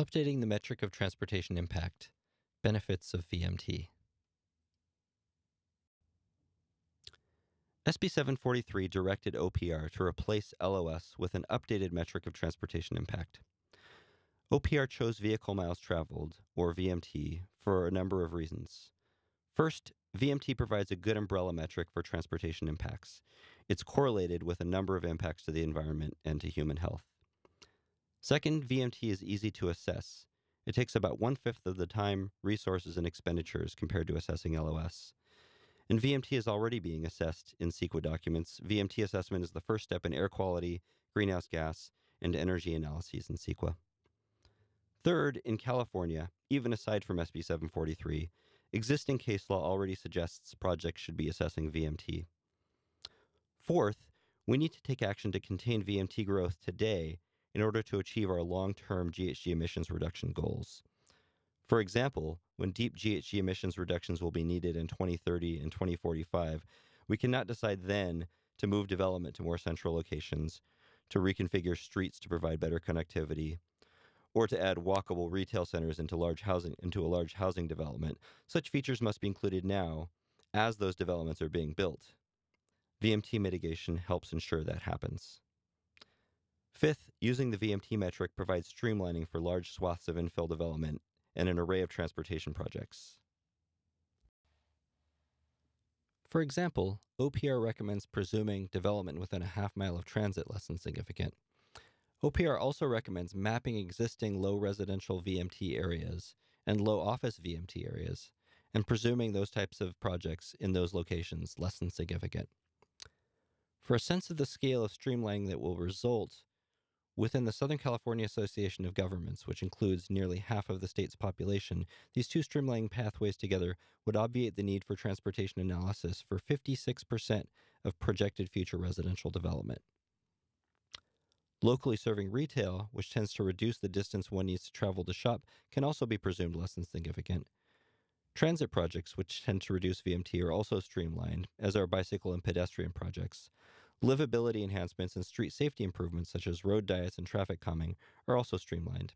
Updating the metric of transportation impact. Benefits of VMT. SB 743 directed OPR to replace LOS with an updated metric of transportation impact. OPR chose vehicle miles traveled, or VMT, for a number of reasons. First, VMT provides a good umbrella metric for transportation impacts. It's correlated with a number of impacts to the environment and to human health. Second, VMT is easy to assess. It takes about one fifth of the time, resources, and expenditures compared to assessing LOS. And VMT is already being assessed in CEQA documents. VMT assessment is the first step in air quality, greenhouse gas, and energy analyses in CEQA. Third, in California, even aside from SB 743, existing case law already suggests projects should be assessing VMT. Fourth, we need to take action to contain VMT growth today in order to achieve our long term GHG emissions reduction goals. For example, when deep GHG emissions reductions will be needed in 2030 and 2045, we cannot decide then to move development to more central locations, to reconfigure streets to provide better connectivity, or to add walkable retail centers into large housing into a large housing development. Such features must be included now as those developments are being built. VMT mitigation helps ensure that happens. Using the VMT metric provides streamlining for large swaths of infill development and an array of transportation projects. For example, OPR recommends presuming development within a half mile of transit less than significant. OPR also recommends mapping existing low residential VMT areas and low office VMT areas and presuming those types of projects in those locations less than significant. For a sense of the scale of streamlining that will result, within the Southern California Association of Governments, which includes nearly half of the state's population, these two streamlining pathways together would obviate the need for transportation analysis for 56% of projected future residential development. Locally serving retail, which tends to reduce the distance one needs to travel to shop, can also be presumed less than significant. Transit projects, which tend to reduce VMT, are also streamlined, as are bicycle and pedestrian projects. Livability enhancements and street safety improvements, such as road diets and traffic calming, are also streamlined.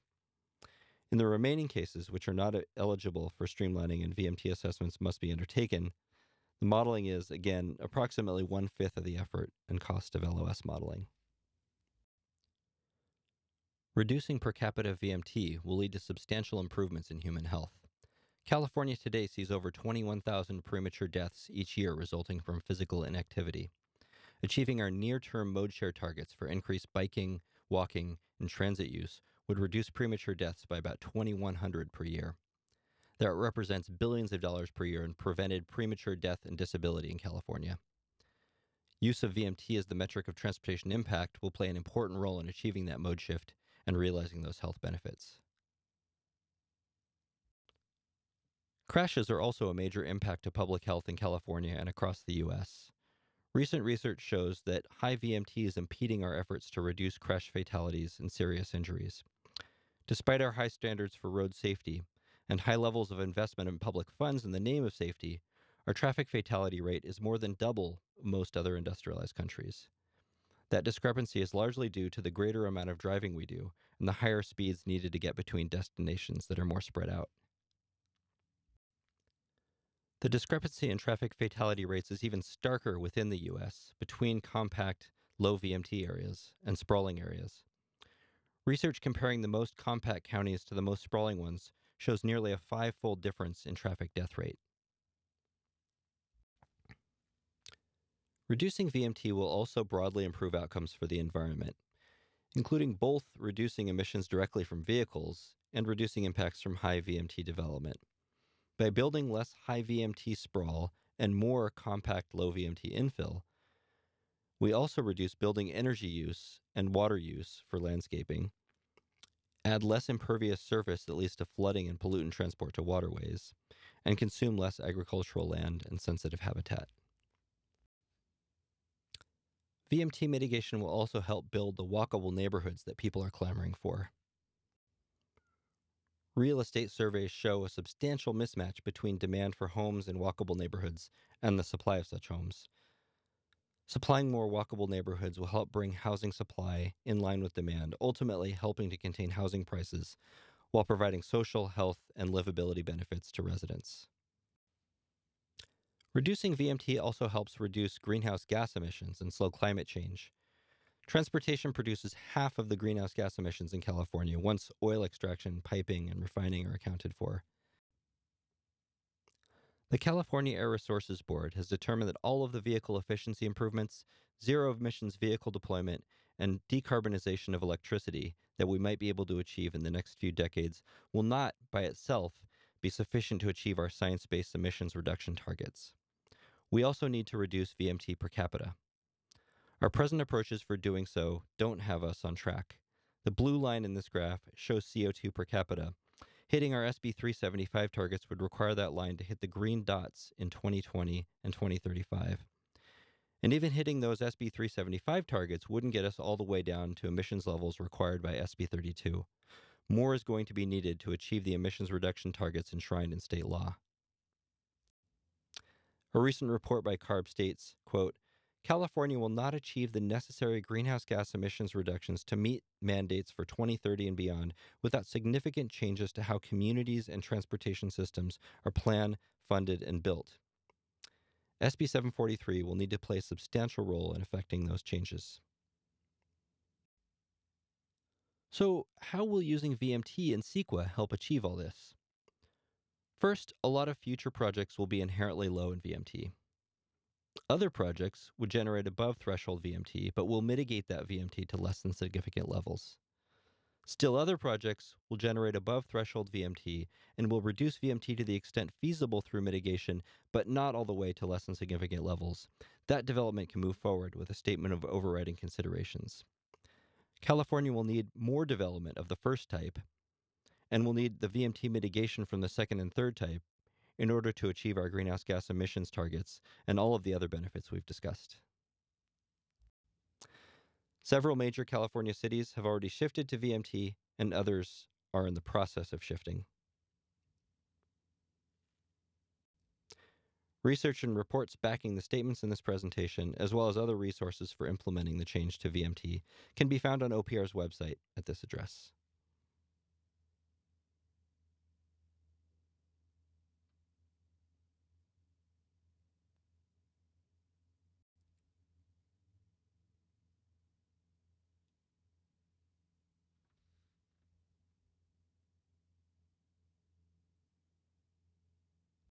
In the remaining cases, which are not eligible for streamlining and VMT assessments must be undertaken, the modeling is, again, approximately one fifth of the effort and cost of LOS modeling. Reducing per capita VMT will lead to substantial improvements in human health. California today sees over 21,000 premature deaths each year resulting from physical inactivity. Achieving our near term mode share targets for increased biking, walking, and transit use would reduce premature deaths by about 2,100 per year. That represents billions of dollars per year in prevented premature death and disability in California. Use of VMT as the metric of transportation impact will play an important role in achieving that mode shift and realizing those health benefits. Crashes are also a major impact to public health in California and across the U.S. Recent research shows that high VMT is impeding our efforts to reduce crash fatalities and serious injuries. Despite our high standards for road safety and high levels of investment in public funds in the name of safety, our traffic fatality rate is more than double most other industrialized countries. That discrepancy is largely due to the greater amount of driving we do and the higher speeds needed to get between destinations that are more spread out. The discrepancy in traffic fatality rates is even starker within the US between compact, low VMT areas and sprawling areas. Research comparing the most compact counties to the most sprawling ones shows nearly a five fold difference in traffic death rate. Reducing VMT will also broadly improve outcomes for the environment, including both reducing emissions directly from vehicles and reducing impacts from high VMT development. By building less high VMT sprawl and more compact low VMT infill, we also reduce building energy use and water use for landscaping, add less impervious surface that leads to flooding and pollutant transport to waterways, and consume less agricultural land and sensitive habitat. VMT mitigation will also help build the walkable neighborhoods that people are clamoring for. Real estate surveys show a substantial mismatch between demand for homes in walkable neighborhoods and the supply of such homes. Supplying more walkable neighborhoods will help bring housing supply in line with demand, ultimately helping to contain housing prices while providing social, health, and livability benefits to residents. Reducing VMT also helps reduce greenhouse gas emissions and slow climate change. Transportation produces half of the greenhouse gas emissions in California once oil extraction, piping, and refining are accounted for. The California Air Resources Board has determined that all of the vehicle efficiency improvements, zero emissions vehicle deployment, and decarbonization of electricity that we might be able to achieve in the next few decades will not, by itself, be sufficient to achieve our science based emissions reduction targets. We also need to reduce VMT per capita. Our present approaches for doing so don't have us on track. The blue line in this graph shows CO2 per capita. Hitting our SB 375 targets would require that line to hit the green dots in 2020 and 2035. And even hitting those SB 375 targets wouldn't get us all the way down to emissions levels required by SB 32. More is going to be needed to achieve the emissions reduction targets enshrined in state law. A recent report by CARB states, quote, California will not achieve the necessary greenhouse gas emissions reductions to meet mandates for 2030 and beyond without significant changes to how communities and transportation systems are planned, funded, and built. SB 743 will need to play a substantial role in affecting those changes. So, how will using VMT and CEQA help achieve all this? First, a lot of future projects will be inherently low in VMT. Other projects would generate above threshold VMT, but will mitigate that VMT to less than significant levels. Still, other projects will generate above threshold VMT and will reduce VMT to the extent feasible through mitigation, but not all the way to less than significant levels. That development can move forward with a statement of overriding considerations. California will need more development of the first type and will need the VMT mitigation from the second and third type in order to achieve our greenhouse gas emissions targets and all of the other benefits we've discussed. Several major California cities have already shifted to VMT, and others are in the process of shifting. Research and reports backing the statements in this presentation, as well as other resources for implementing the change to VMT, can be found on OPR's website at this address.